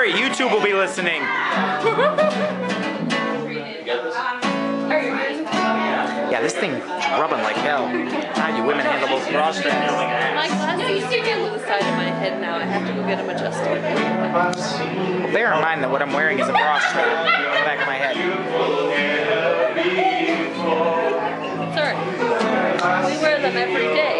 worry, YouTube will be listening. Yeah, this thing's rubbing like hell. Ah, you women handle those bra straps. My glasses stick into the side of my head now. I have to go get them adjusted. Well, bear in mind that what I'm wearing is a bra strap on the back of my head. Sorry. We wear them every day.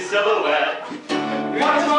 silhouette. What's